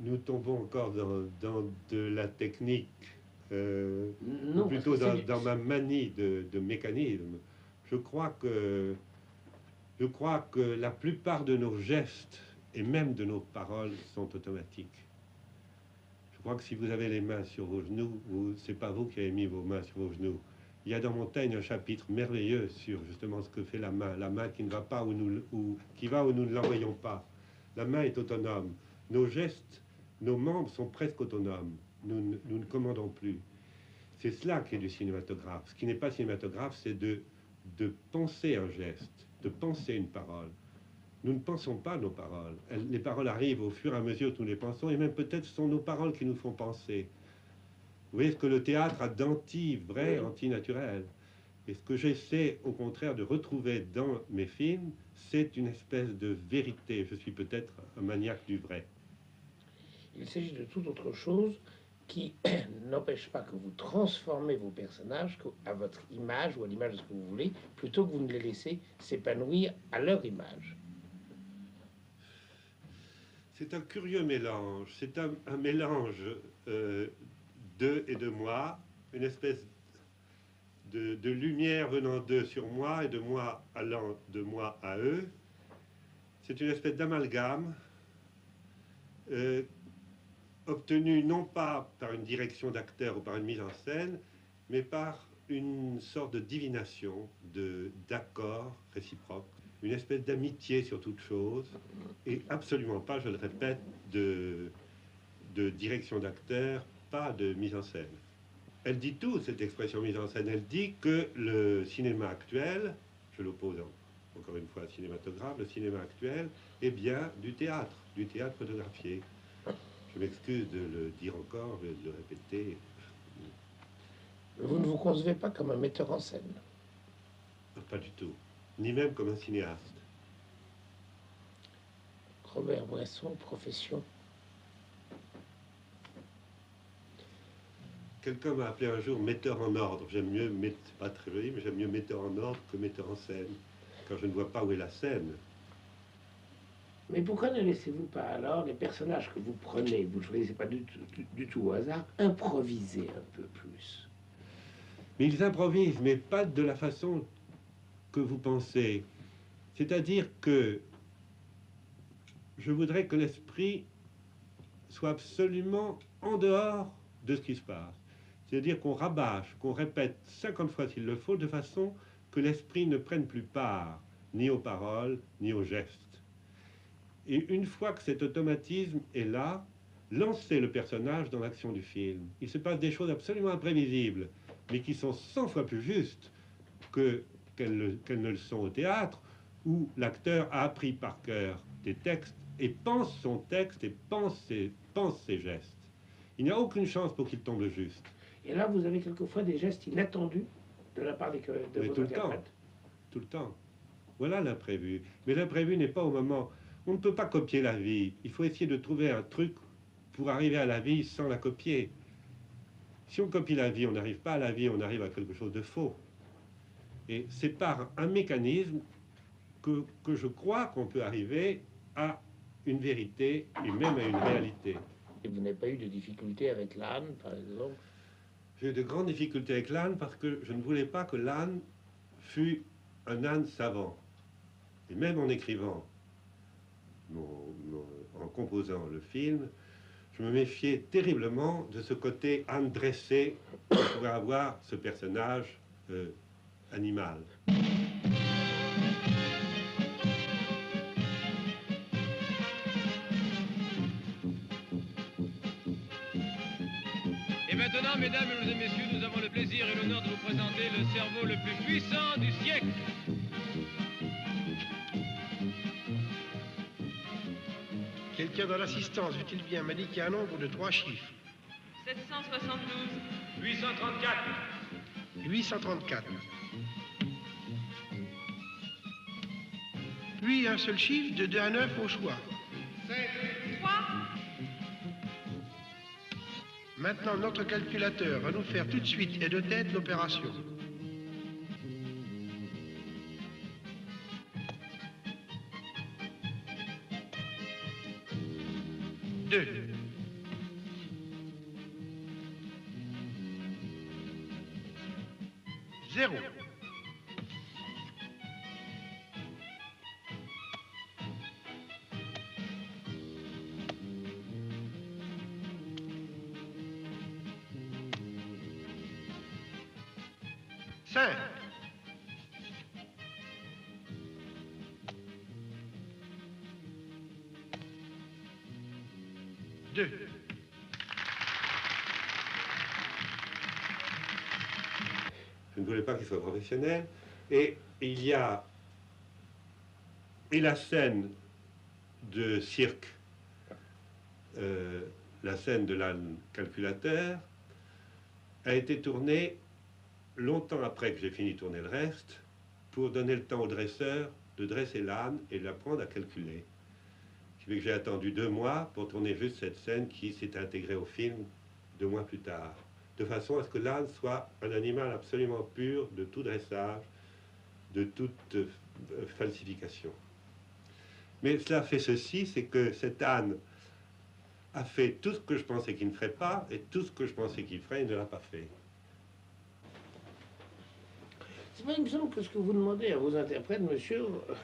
nous tombons encore dans, dans de la technique, euh, Non, ou parce plutôt dans, ma manie de, de mécanisme. Je crois que je crois que la plupart de nos gestes et même de nos paroles sont automatiques. Je crois que si vous avez les mains sur vos genoux, vous, c'est pas vous qui avez mis vos mains sur vos genoux. Il y a dans Montaigne un chapitre merveilleux sur justement ce que fait la main, la main qui ne va pas où nous, ou qui va où nous ne l'envoyons pas. La main est autonome. Nos gestes, nos membres sont presque autonomes. Nous, ne- nous ne commandons plus. C'est cela qui est du cinématographe. Ce qui n'est pas cinématographe, c'est de, de penser un geste, de penser une parole. Nous ne pensons pas nos paroles. Elles- les paroles arrivent au fur et à mesure que nous les pensons, et même peut-être ce sont nos paroles qui nous font penser. Vous voyez ce que le théâtre a d'anti, vrai, anti-naturel. Et ce que j'essaie au contraire de retrouver dans mes films, c'est une espèce de vérité. Je suis peut-être un maniaque du vrai. Il s'agit de toute autre chose qui n'empêche pas que vous transformez vos personnages à votre image ou à l'image de ce que vous voulez, plutôt que vous ne les laissez s'épanouir à leur image. C'est un curieux mélange. C'est un, mélange euh, d'eux et de moi, une espèce de, de lumière venant d'eux sur moi et de moi allant de moi à eux. C'est une espèce d'amalgame euh, obtenu non pas par une direction d'acteur ou par une mise en scène, mais par une sorte de divination, de d'accord réciproque, une espèce d'amitié sur toute chose, et absolument pas, je le répète, de, de direction d'acteur, pas de mise en scène. Elle dit tout, cette expression mise en scène. Elle dit que le cinéma actuel, je l'oppose en- encore une fois à cinématographe, le cinéma actuel est bien du théâtre, du théâtre photographié. Je m'excuse de le dire encore, de le répéter. Vous ne vous concevez pas comme un metteur en scène? Pas du tout. Ni même comme un cinéaste. Robert Bresson, profession. Quelqu'un m'a appelé un jour metteur en ordre. J'aime mieux, c'est pas très joli, mais j'aime mieux metteur en ordre que metteur en scène. Quand je ne vois pas où est la scène. Mais pourquoi ne laissez-vous pas alors les personnages que vous prenez, vous ne choisissez pas du tout, du- tout au hasard, improviser un peu plus? Mais ils improvisent, mais pas de la façon que vous pensez. C'est-à-dire que je voudrais que l'esprit soit absolument en dehors de ce qui se passe. C'est-à-dire qu'on rabâche, qu'on répète 50 fois s'il le faut, de façon que l'esprit ne prenne plus part ni aux paroles, ni aux gestes. Et une fois que cet automatisme est là, lancez le personnage dans l'action du film. Il se passe des choses absolument imprévisibles mais qui sont 100 fois plus justes que, qu'elles, le- qu'elles ne le sont au théâtre, où l'acteur a appris par cœur des textes et pense son texte et pense ses, pense ses gestes. Il n'y a aucune chance pour qu'il tombe juste. Et là, vous avez quelquefois des gestes inattendus de la part des, de Mais vos tout le temps. Tout le temps. Voilà l'imprévu. Mais l'imprévu n'est pas au moment. On ne peut pas copier la vie. Il faut essayer de trouver un truc pour arriver à la vie sans la copier. Si on copie la vie, on n'arrive pas à la vie, on arrive à quelque chose de faux. Et c'est par un mécanisme que, que je crois qu'on peut arriver à une vérité et même à une réalité. Et vous n'avez pas eu de difficulté avec l'âne, par exemple? J'ai eu de grandes difficultés avec l'âne parce que je ne voulais pas que l'âne fût un âne savant. Et même en écrivant, en composant le film, je me méfiais terriblement de ce côté âne dressé que pouvait avoir ce personnage euh, animal. Et maintenant, mesdames et messieurs, nous avons le plaisir et l'honneur de vous présenter le cerveau le plus puissant du siècle. Quelqu'un dans l'assistance veut-il bien m'indiquer un nombre de trois chiffres 772. 834. 834. Puis un seul chiffre de 2 à 9 au choix. 3. Maintenant, notre calculateur va nous faire tout de suite et de tête l'opération. Deux. Je ne voulais pas qu'il soit professionnel. Et il y a et la scène de cirque, euh, la scène de l'âne calculateur, a été tournée longtemps après que j'ai fini de tourner le reste, pour donner le temps au dresseur de dresser l'âne et de l'apprendre à calculer. J'ai attendu deux mois pour tourner juste cette scène qui s'est intégrée au film deux mois plus tard de façon à ce que l'âne soit un animal absolument pur de tout dressage, de toute euh, falsification. Mais cela fait ceci, c'est que cet âne a fait tout ce que je pensais qu'il ne ferait pas, et tout ce que je pensais qu'il ferait, il ne l'a pas fait. Il me semble que ce que vous demandez à vos interprètes, monsieur, euh,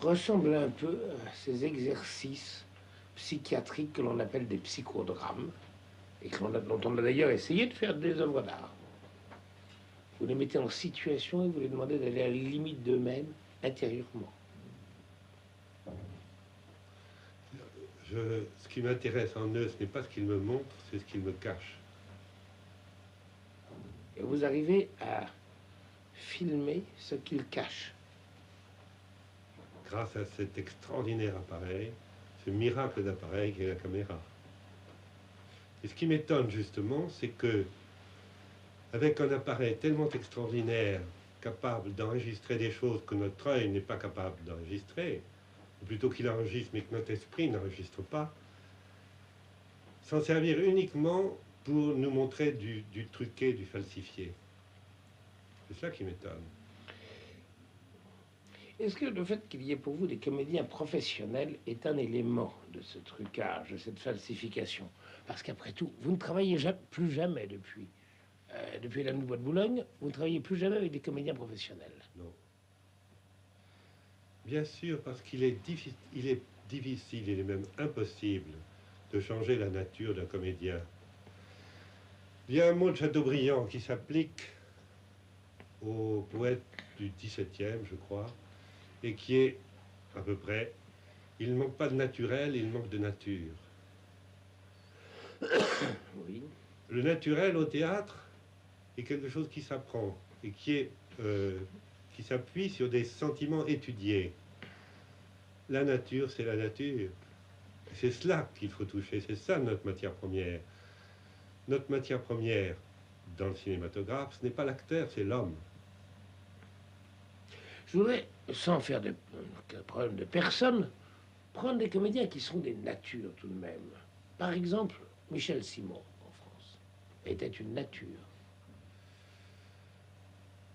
ressemble un peu à ces exercices psychiatriques que l'on appelle des psychodrames, et que a- dont on a d'ailleurs essayé de faire des œuvres d'art. Vous les mettez en situation et vous les demandez d'aller à la limite d'eux-mêmes intérieurement. Je- ce qui m'intéresse en eux, ce n'est pas ce qu'ils me montrent, c'est ce qu'ils me cachent. Et vous arrivez à filmer ce qu'ils cachent. Grâce à cet extraordinaire appareil, ce miracle d'appareil qui est la caméra. Et ce qui m'étonne justement, c'est que avec un appareil tellement extraordinaire, capable d'enregistrer des choses que notre œil n'est pas capable d'enregistrer, ou plutôt qu'il enregistre mais que notre esprit n'enregistre pas, s'en servir uniquement pour nous montrer du truqué, du falsifié. C'est ça qui m'étonne. Est-ce que le fait qu'il y ait pour vous des comédiens professionnels est un élément de ce trucage, de cette falsification? Parce qu'après tout, vous ne travaillez plus jamais depuis. euh, depuis la nuit de Boulogne, vous ne travaillez plus jamais avec des comédiens professionnels. Non. Bien sûr, parce qu'il est, il est difficile, il est même impossible de changer la nature d'un comédien. Il y a un mot de Chateaubriand qui s'applique aux poètes du XVIIe, je crois, et qui est à peu près il ne manque pas de naturel, il manque de nature. Oui. Le naturel au théâtre est quelque chose qui s'apprend et qui est euh, qui s'appuie sur des sentiments étudiés. La nature, c'est la nature. C'est cela qu'il faut toucher. C'est ça notre matière première. Notre matière première dans le cinématographe, ce n'est pas l'acteur, c'est l'homme. Je voudrais, sans faire de, de problème de personne, prendre des comédiens qui sont des natures tout de même. Par exemple, Michel Simon en France était une nature.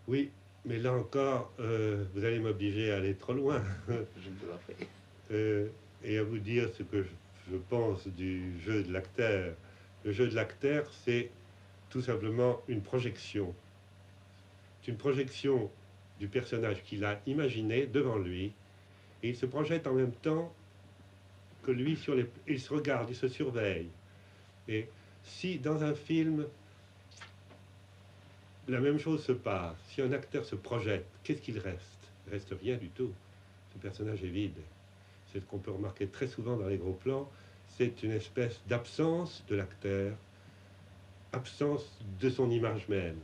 Oui, mais là encore, euh, vous allez m'obliger à aller trop loin. Je vous en prie. euh, et à vous dire ce que je, je pense du jeu de l'acteur. Le jeu de l'acteur, c'est tout simplement une projection. C'est une projection du personnage qu'il a imaginé devant lui. Et il se projette en même temps que lui sur les... Il se regarde, il se surveille. Et si dans un film, la même chose se passe, si un acteur se projette, qu'est-ce qu'il reste? Il reste rien du tout. Ce personnage est vide c'est ce qu'on peut remarquer très souvent dans les gros plans, c'est une espèce d'absence de l'acteur, absence de son image même.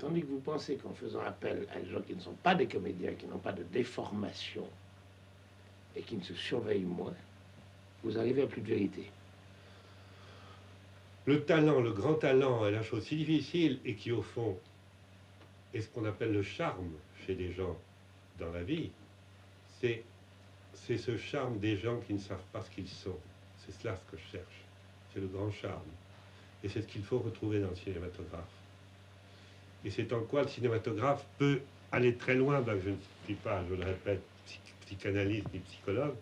Tandis que vous pensez qu'en faisant appel à des gens qui ne sont pas des comédiens, qui n'ont pas de déformation et qui ne se surveillent moins, vous arrivez à plus de vérité. Le talent, le grand talent est la chose si difficile et qui au fond est ce qu'on appelle le charme chez des gens dans la vie, c'est c'est ce charme des gens qui ne savent pas ce qu'ils sont. C'est cela ce que je cherche. C'est le grand charme. Et c'est ce qu'il faut retrouver dans le cinématographe. Et c'est en quoi le cinématographe peut aller très loin, ben, je ne suis pas, je le répète, psy- psychanalyste ni psychologue,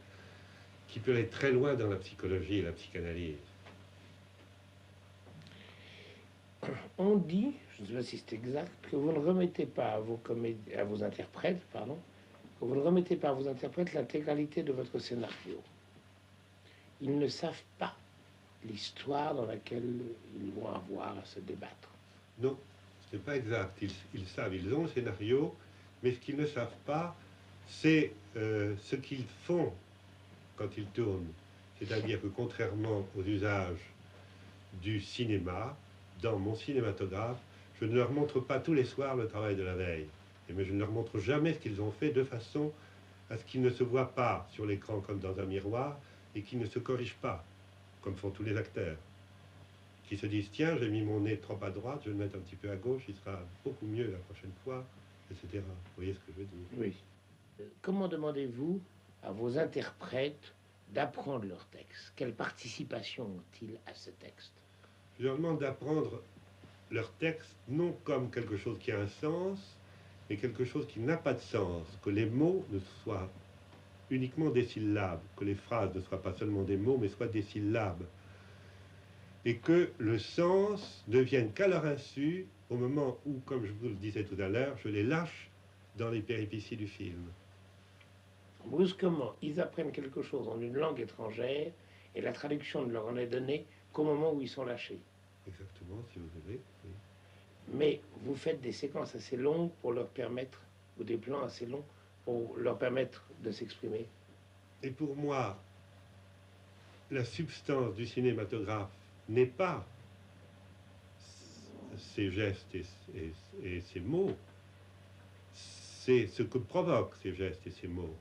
qui peut aller très loin dans la psychologie et la psychanalyse. On dit je ne sais pas si c'est exact, que vous ne remettez pas à vos, comédies, à vos interprètes, pardon, que vous ne remettez pas à vos interprètes l'intégralité de votre scénario. Ils ne savent pas l'histoire dans laquelle ils vont avoir à se débattre. Non, ce n'est pas exact. Ils, savent, ils ont le scénario, mais ce qu'ils ne savent pas, c'est euh, ce qu'ils font quand ils tournent. C'est-à-dire que contrairement aux usages du cinéma, dans mon cinématographe, je ne leur montre pas tous les soirs le travail de la veille. Mais je ne leur montre jamais ce qu'ils ont fait de façon à ce qu'ils ne se voient pas sur l'écran comme dans un miroir et qu'ils ne se corrigent pas, comme font tous les acteurs. Qui se disent, tiens, j'ai mis mon nez trop à droite, je vais le mettre un petit peu à gauche, il sera beaucoup mieux la prochaine fois, etc. Vous voyez ce que je veux dire? Oui. Euh, Comment demandez-vous à vos interprètes d'apprendre leur texte? Quelle participation ont-ils à ce texte? Je leur demande d'apprendre leur texte non comme quelque chose qui a un sens, mais quelque chose qui n'a pas de sens, que les mots ne soient uniquement des syllabes, que les phrases ne soient pas seulement des mots, mais soient des syllabes, et que le sens ne vienne qu'à leur insu au moment où, comme je vous le disais tout à l'heure, je les lâche dans les péripéties du film. Brusquement, ils apprennent quelque chose en une langue étrangère et la traduction ne leur en est donnée qu'au moment où ils sont lâchés. Exactement, si vous voulez. oui. Mais vous faites des séquences assez longues pour leur permettre, ou des plans assez longs pour leur permettre de s'exprimer. Et pour moi, la substance du cinématographe n'est pas ces gestes et, et- ces mots, c'est ce que provoquent ces gestes et ces mots.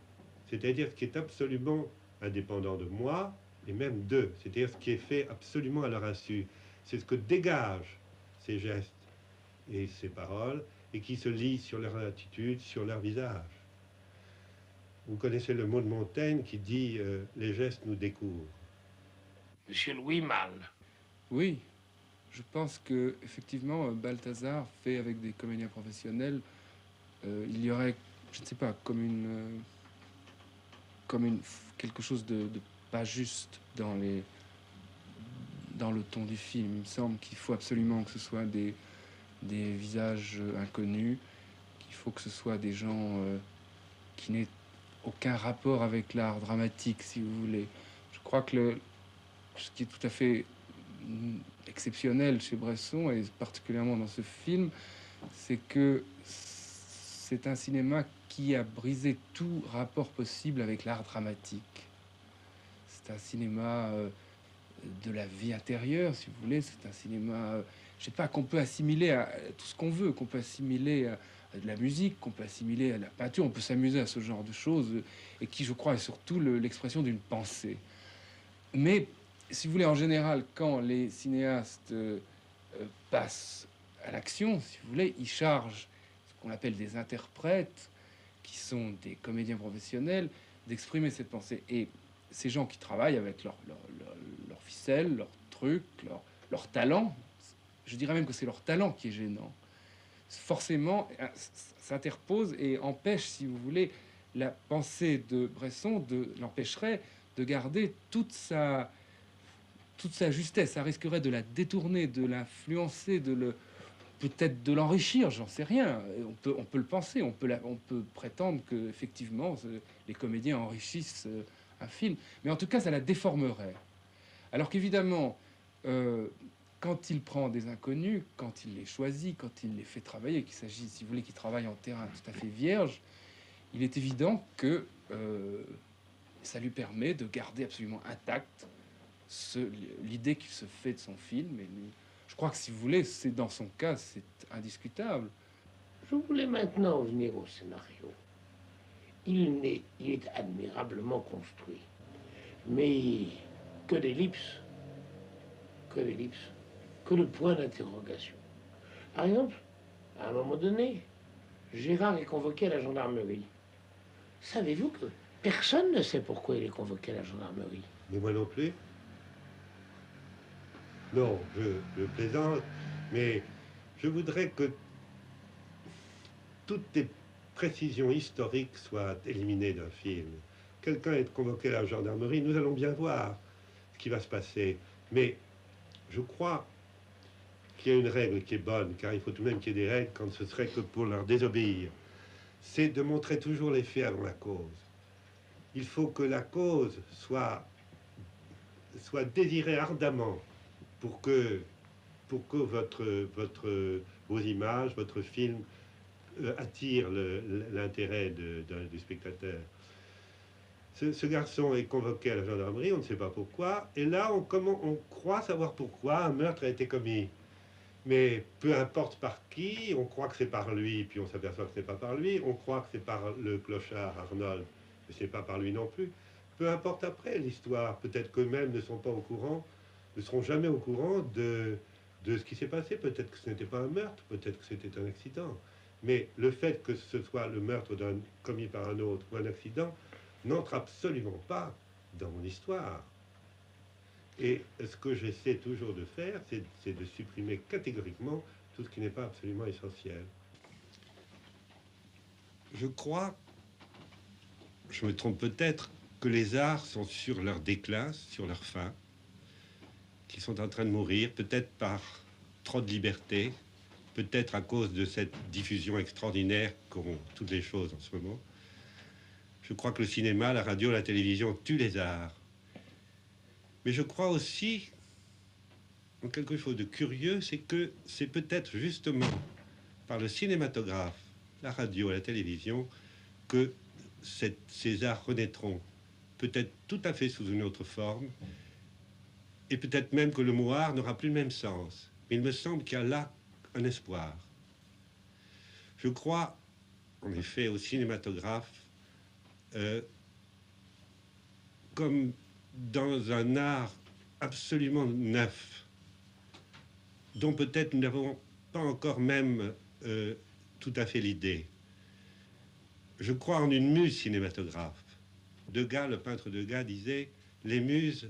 C'est-à-dire ce qui est absolument indépendant de moi et même d'eux. C'est-à-dire ce qui est fait absolument à leur insu. C'est ce que dégagent ces gestes et ces paroles et qui se lit sur leur attitude, sur leur visage. Vous connaissez le mot de Montaigne qui dit euh, les gestes nous découvrent. Monsieur Louis Mal, Oui, je pense que effectivement euh, Balthazar fait avec des comédiens professionnels, euh, il y aurait, je ne sais pas, comme une, euh, comme une quelque chose de, pas juste dans les, dans le ton du film. Il me semble qu'il faut absolument que ce soit des, des visages inconnus, qu'il faut que ce soit des gens qui n'aient aucun rapport avec l'art dramatique, si vous voulez. Je crois que le, ce qui est tout à fait exceptionnel chez Bresson, et particulièrement dans ce film, c'est que c'est un cinéma qui a brisé tout rapport possible avec l'art dramatique. C'est un cinéma euh, de la vie intérieure, si vous voulez. C'est un cinéma, euh, je sais pas, qu'on peut assimiler à tout ce qu'on veut, qu'on peut assimiler à, de la musique, qu'on peut assimiler à la peinture. On peut s'amuser à ce genre de choses, et qui, je crois, est surtout le- l'expression d'une pensée. Mais si vous voulez, en général, quand les cinéastes euh, euh, passent à l'action, si vous voulez, ils chargent ce qu'on appelle des interprètes, qui sont des comédiens professionnels, d'exprimer cette pensée. Et ces gens qui travaillent avec leur, leur, leur, leur ficelle, leur truc, leur, talent, je dirais même que c'est leur talent qui est gênant, forcément euh, s'interpose et empêche, si vous voulez, la pensée de Bresson de l'empêcherait de garder toute sa, toute sa justesse. Ça risquerait de la détourner, de l'influencer, de le peut-être de l'enrichir, j'en sais rien. On peut, on peut le penser, on peut, on peut prétendre que effectivement les comédiens enrichissent euh, un film, mais en tout cas ça la déformerait. Alors qu'évidemment, euh, quand il prend des inconnus, quand il les choisit, quand il les fait travailler, qu'il s'agit, si vous voulez, qu'ils travaillent en terrain tout à fait vierge, il est évident que euh, ça lui permet de garder absolument intacte ce- l'idée qu'il se fait de son film. Et lui- je crois que si vous voulez, c'est dans son cas, c'est indiscutable. je voulais maintenant venir au scénario. Il, est admirablement construit. Mais que d'ellipses, que d'ellipses, que de points d'interrogation. Par exemple, à un moment donné, Gérard est convoqué à la gendarmerie. Savez-vous que personne ne sait pourquoi il est convoqué à la gendarmerie? Mais moi non plus. Non, je, plaisante, mais je voudrais que toutes les précisions historiques soient éliminées d'un film. Quelqu'un est convoqué à la gendarmerie, nous allons bien voir ce qui va se passer. Mais je crois qu'il y ait une règle qui est bonne, car il faut tout de même qu'il y ait des règles quand ce serait que pour leur désobéir. C'est de montrer toujours les faits avant la cause. Il faut que la cause soit désirée ardemment pour que, pour vos images, votre film euh, attire l'intérêt du spectateur. Ce, ce garçon est convoqué à la gendarmerie, on ne sait pas pourquoi, et là on, on croit savoir pourquoi un meurtre a été commis. Mais peu importe par qui, on croit que c'est par lui, puis on s'aperçoit que c'est pas par lui, on croit que c'est par le clochard Arnold, mais c'est pas par lui non plus. Peu importe après l'histoire, peut-être qu'eux-mêmes ne sont pas au courant, ne seront jamais au courant de, de ce qui s'est passé. Peut-être que ce n'était pas un meurtre, peut-être que c'était un accident. Mais le fait que ce soit le meurtre d'un commis par un autre ou un accident n'entre absolument pas dans mon histoire. Et ce que j'essaie toujours de faire, c'est c'est de supprimer catégoriquement tout ce qui n'est pas absolument essentiel. Je crois, je me trompe peut-être, que les arts sont sur leur déclin, sur leur fin, qu'ils sont en train de mourir, peut-être par trop de liberté, peut-être à cause de cette diffusion extraordinaire qu'ont toutes les choses en ce moment. Je crois que le cinéma, la radio, la télévision tuent les arts. Mais je crois aussi en quelque chose de curieux, c'est que c'est peut-être justement par le cinématographe, la radio, la télévision, que ces arts renaîtront, peut-être tout à fait sous une autre forme, et peut-être même que le mot art n'aura plus le même sens. Mais il me semble qu'il y a là un espoir. Je crois, en effet, au cinématographe euh, comme dans un art absolument neuf, dont peut-être nous n'avons pas encore même euh, tout à fait l'idée. Je crois en une muse cinématographe. Degas, le peintre Degas, disait Les muses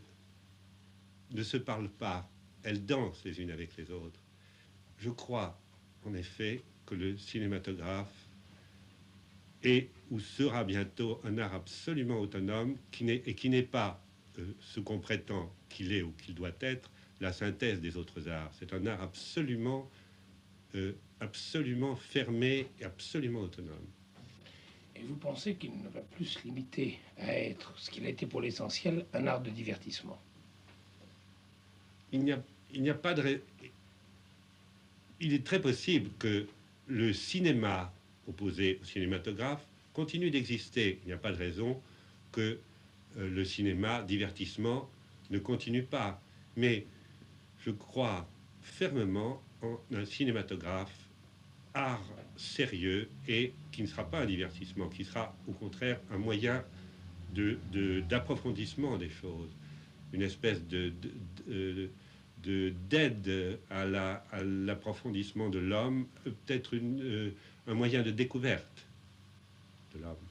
ne se parlent pas, elles dansent les unes avec les autres. Je crois, en effet, que le cinématographe est ou sera bientôt un art absolument autonome qui n'est, et qui n'est pas euh, ce qu'on prétend qu'il est ou qu'il doit être, la synthèse des autres arts. C'est un art absolument, euh, absolument fermé et absolument autonome. Et vous pensez qu'il ne va plus se limiter à être ce qu'il a été pour l'essentiel, un art de divertissement? Il n'y a, pas de. Il est très possible que le cinéma opposé au cinématographe continue d'exister. Il n'y a pas de raison que euh, le cinéma divertissement ne continue pas. Mais je crois fermement en un cinématographe art sérieux et qui ne sera pas un divertissement, qui sera au contraire un moyen de, de- d'approfondissement des choses, une espèce de, de- de- de- d'aide à, la, à l'approfondissement de l'homme, peut-être euh, un moyen de découverte de l'homme.